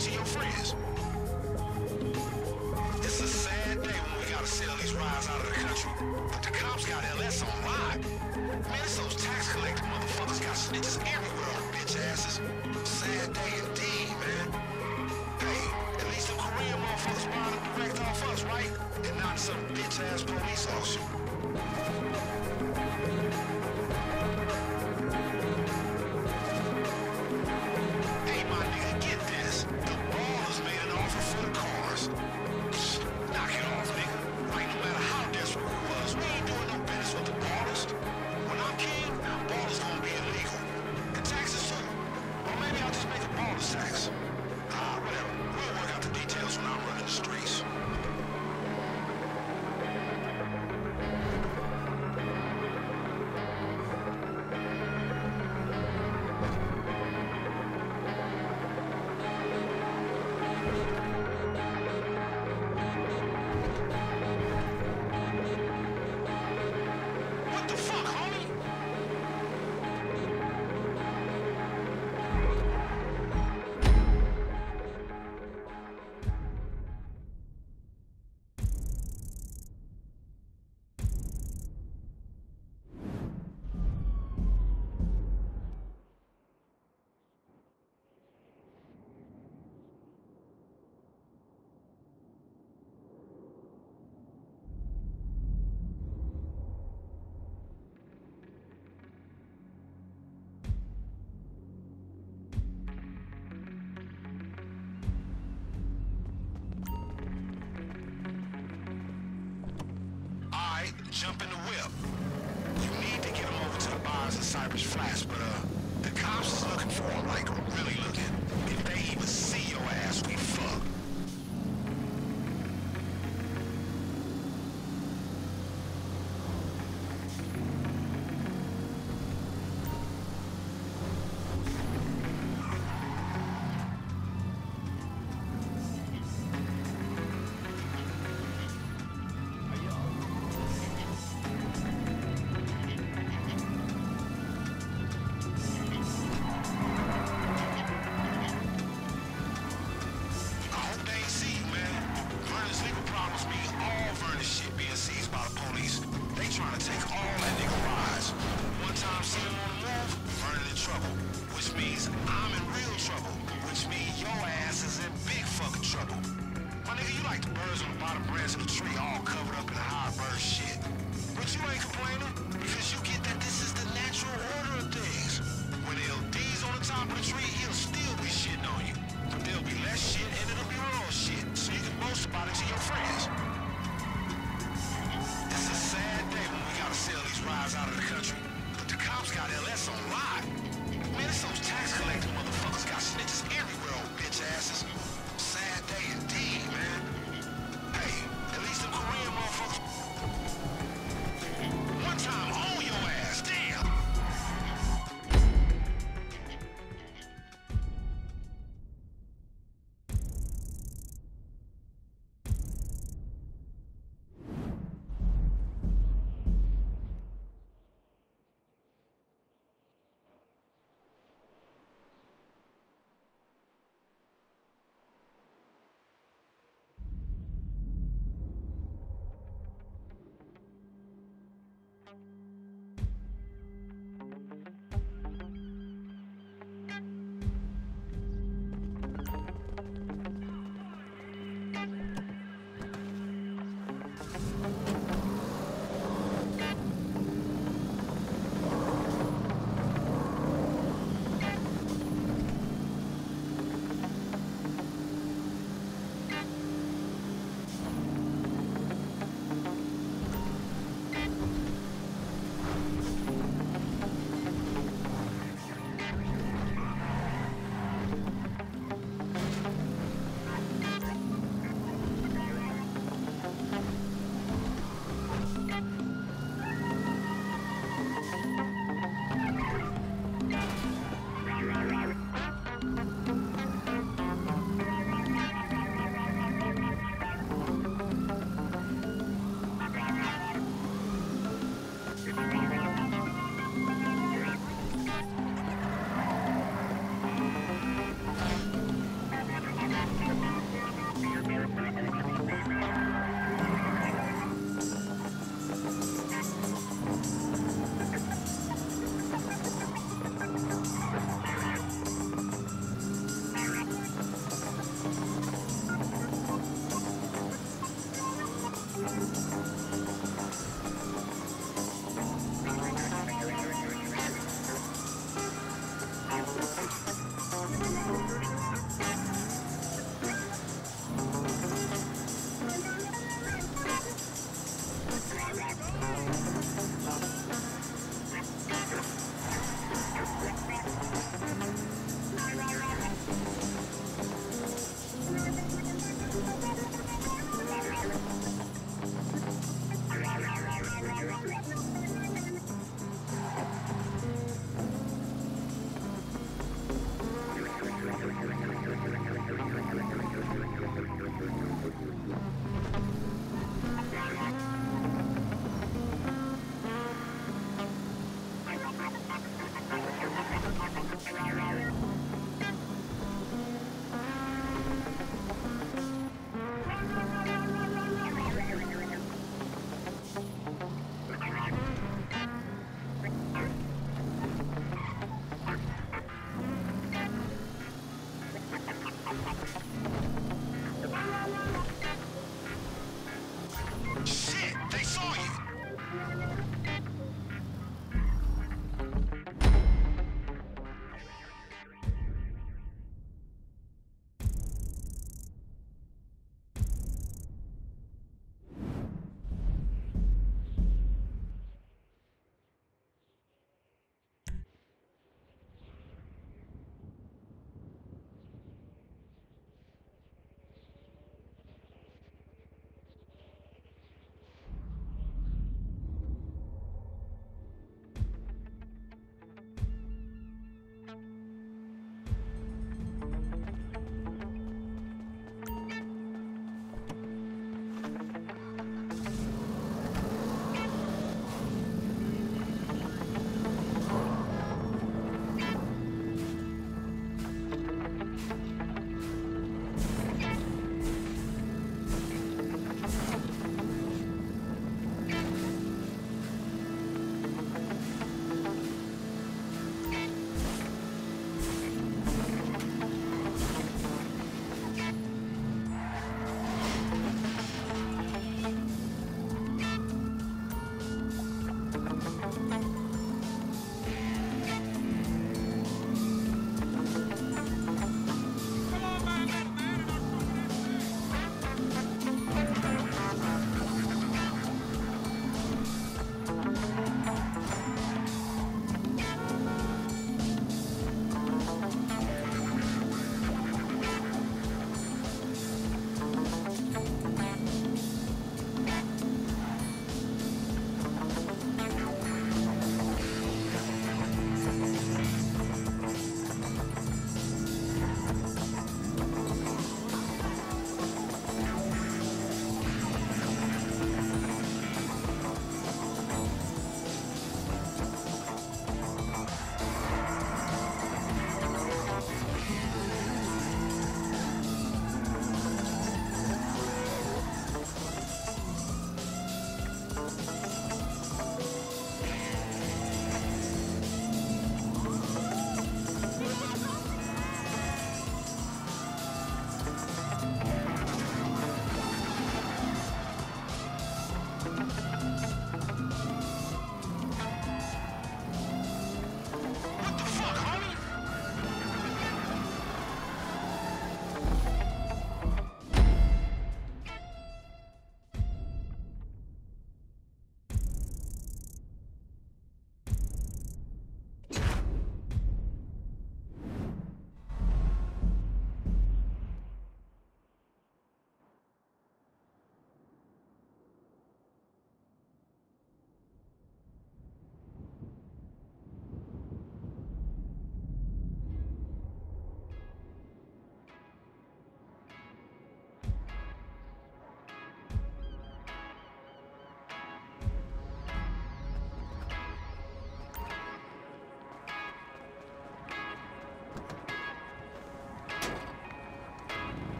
to your friends. jumping the whip. You need to get him over to the bars of Cypress Flats, but uh, the cops is looking for him, like really looking. like the birds on the bottom branch of the tree all covered up in high bird shit. But you ain't complaining because you get that this is the natural order of things. When LD's on the top of the tree, he'll still be shitting on you. But there'll be less shit and it'll be raw shit. So you can boast about it to your friends.